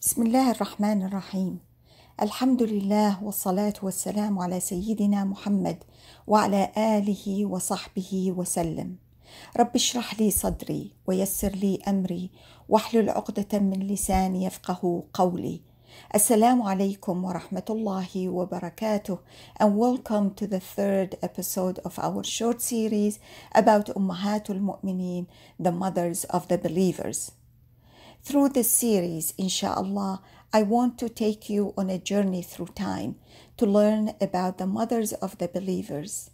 بسم الله الرحمن الرحيم. الحمد لله والصلاة والسلام على سيدنا محمد وعلى آله وصحبه وسلم. رب اشرح لي صدري ويسر لي أمري واحلل عقدة من لساني يفقه قولي. السلام عليكم ورحمة الله وبركاته and welcome to the third episode of our short series about Ummahatul Mu'mineen, the mothers of the believers. Through this series, inshallah, I want to take you on a journey through time to learn about the mothers of the believers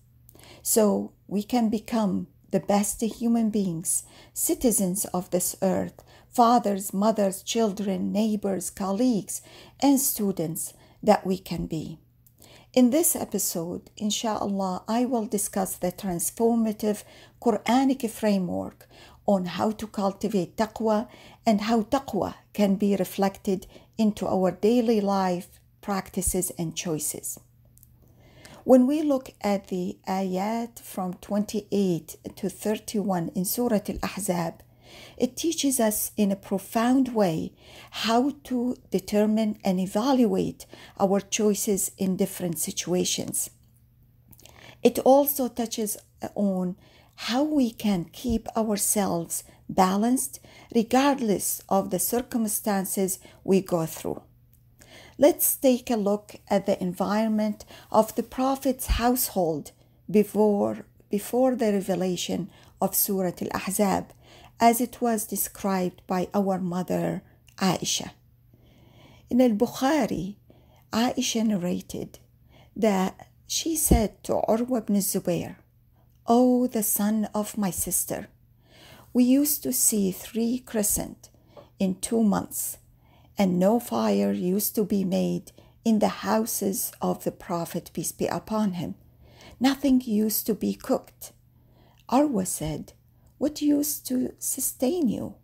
so we can become the best human beings, citizens of this earth, fathers, mothers, children, neighbors, colleagues, and students that we can be. In this episode, inshallah, I will discuss the transformative Quranic framework on how to cultivate taqwa and how taqwa can be reflected into our daily life practices and choices. When we look at the ayat from 28 to 31 in Surah Al Ahzab, it teaches us in a profound way how to determine and evaluate our choices in different situations. It also touches on how we can keep ourselves balanced regardless of the circumstances we go through. Let's take a look at the environment of the Prophet's household before, before the revelation of Surah Al Ahzab, as it was described by our mother Aisha. In Al Bukhari, Aisha narrated that she said to Urwa ibn Zubair, O the son of my sister, we used to see three crescent in two months, and no fire used to be made in the houses of the Prophet, peace be upon him. Nothing used to be cooked. Arwa said, What used to sustain you?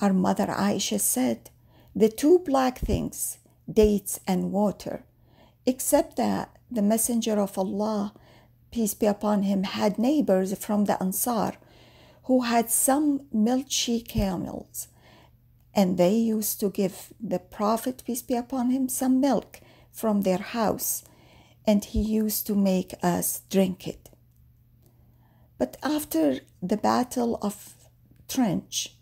Our mother Aisha said, The two black things, dates and water, except that the Messenger of Allah, peace be upon him, had neighbors from the Ansar who had some milky camels, and they used to give the Prophet, peace be upon him, some milk from their house, and he used to make us drink it. But after the Battle of Trench,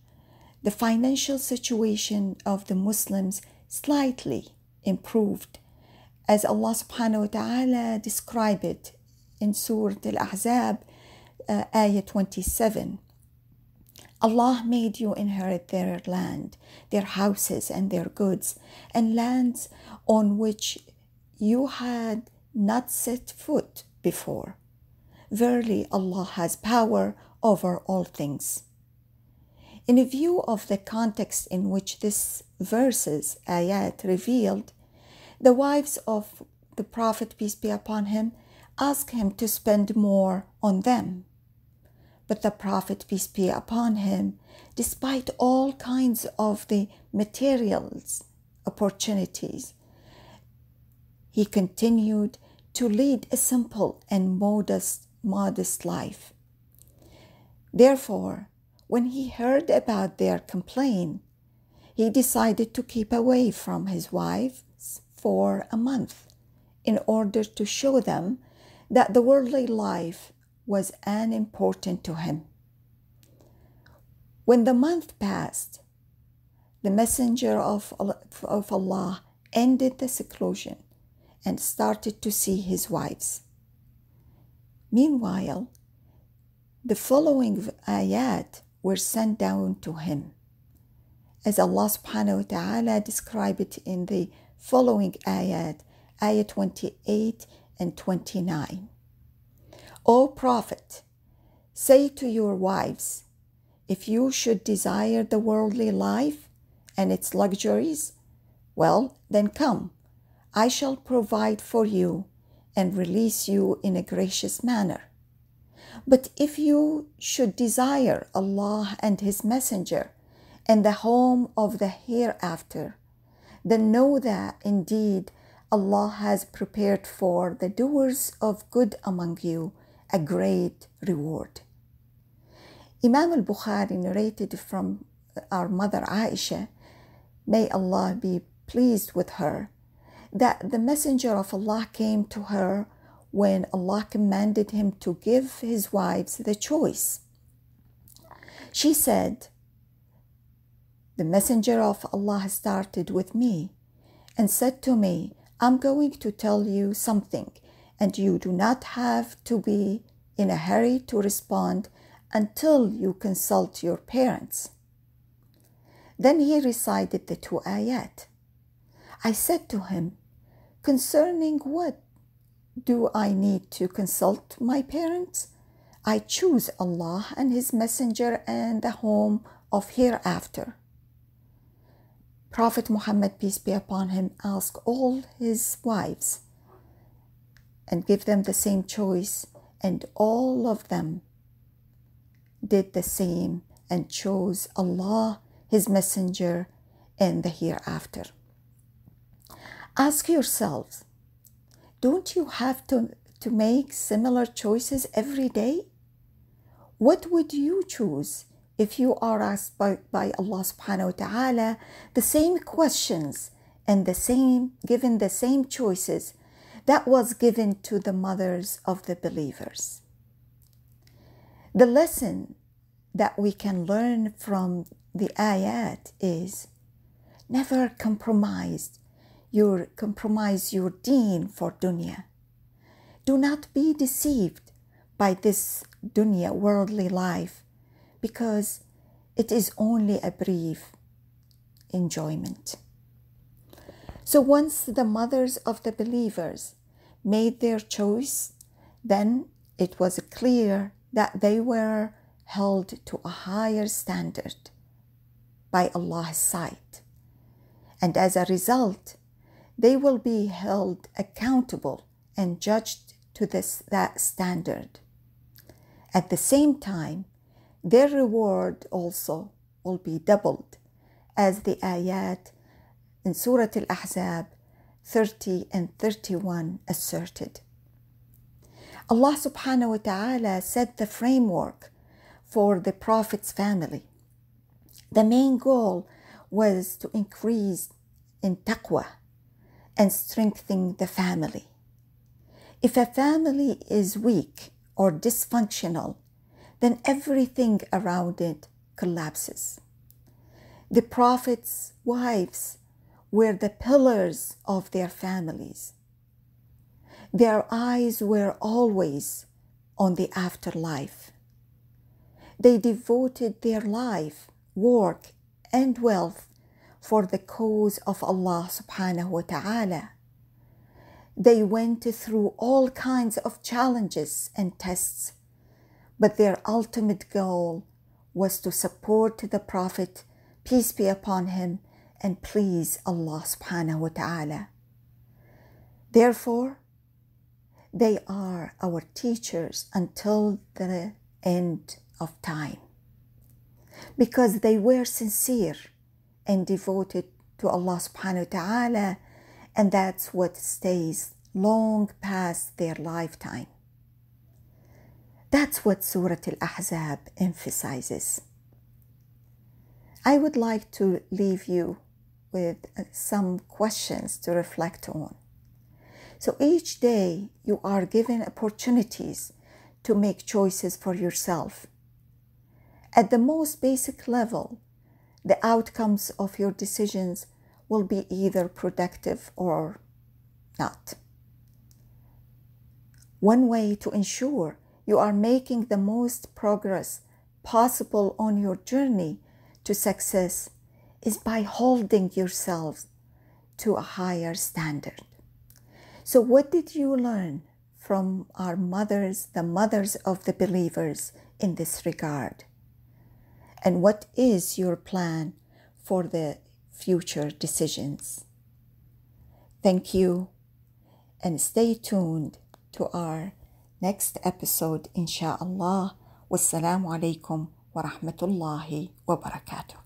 the financial situation of the Muslims slightly improved, as Allah subhanahu wa ta'ala described it in Surah Al Ahzab, uh, ayah 27. Allah made you inherit their land, their houses, and their goods, and lands on which you had not set foot before. Verily, Allah has power over all things. In view of the context in which this verses, ayat, revealed, the wives of the Prophet, peace be upon him, asked him to spend more on them. But the Prophet, peace be upon him, despite all kinds of the materials, opportunities, he continued to lead a simple and modest, modest life. Therefore, when he heard about their complaint, he decided to keep away from his wives for a month in order to show them that the worldly life was unimportant to him. When the month passed, the messenger of, of Allah ended the seclusion and started to see his wives. Meanwhile, the following ayat were sent down to him. As Allah subhanahu wa ta'ala described it in the following ayat, ayat 28 and 29. O Prophet, say to your wives, if you should desire the worldly life and its luxuries, well, then come, I shall provide for you and release you in a gracious manner. But if you should desire Allah and His Messenger and the home of the hereafter, then know that indeed Allah has prepared for the doers of good among you a great reward. Imam al Bukhari narrated from our mother Aisha may Allah be pleased with her, that the Messenger of Allah came to her when Allah commanded him to give his wives the choice. She said, The Messenger of Allah started with me and said to me, I'm going to tell you something, and you do not have to be in a hurry to respond until you consult your parents. Then he recited the two ayat. I said to him, Concerning what do I need to consult my parents? I choose Allah and His Messenger and the home of hereafter. Prophet Muhammad, peace be upon him, asked all his wives and give them the same choice, and all of them did the same and chose Allah, His Messenger, and the hereafter. Ask yourselves don't you have to, to make similar choices every day? What would you choose if you are asked by, by Allah subhanahu wa ta'ala the same questions and the same given the same choices that was given to the mothers of the believers? The lesson that we can learn from the ayat is never compromise your compromise your deen for dunya. Do not be deceived by this dunya worldly life because it is only a brief enjoyment. So once the mothers of the believers made their choice, then it was clear that they were held to a higher standard by Allah's sight. And as a result, they will be held accountable and judged to this that standard. At the same time, their reward also will be doubled, as the ayat in Surah Al Ahzab 30 and 31 asserted. Allah subhanahu wa ta'ala set the framework for the Prophet's family. The main goal was to increase in taqwa and strengthening the family. If a family is weak or dysfunctional, then everything around it collapses. The prophets' wives were the pillars of their families. Their eyes were always on the afterlife. They devoted their life, work, and wealth for the cause of Allah subhanahu wa ta'ala. They went through all kinds of challenges and tests, but their ultimate goal was to support the Prophet, peace be upon him, and please Allah subhanahu wa ta'ala. Therefore, they are our teachers until the end of time because they were sincere and devoted to Allah subhanahu wa ta'ala, and that's what stays long past their lifetime. That's what Surah Al Ahzab emphasizes. I would like to leave you with uh, some questions to reflect on. So each day you are given opportunities to make choices for yourself. At the most basic level, the outcomes of your decisions will be either productive or not. One way to ensure you are making the most progress possible on your journey to success is by holding yourselves to a higher standard. So, what did you learn from our mothers, the mothers of the believers, in this regard? and what is your plan for the future decisions. Thank you and stay tuned to our next episode, inshallah. Wassalamu alaikum wa rahmatullahi wa barakatuh.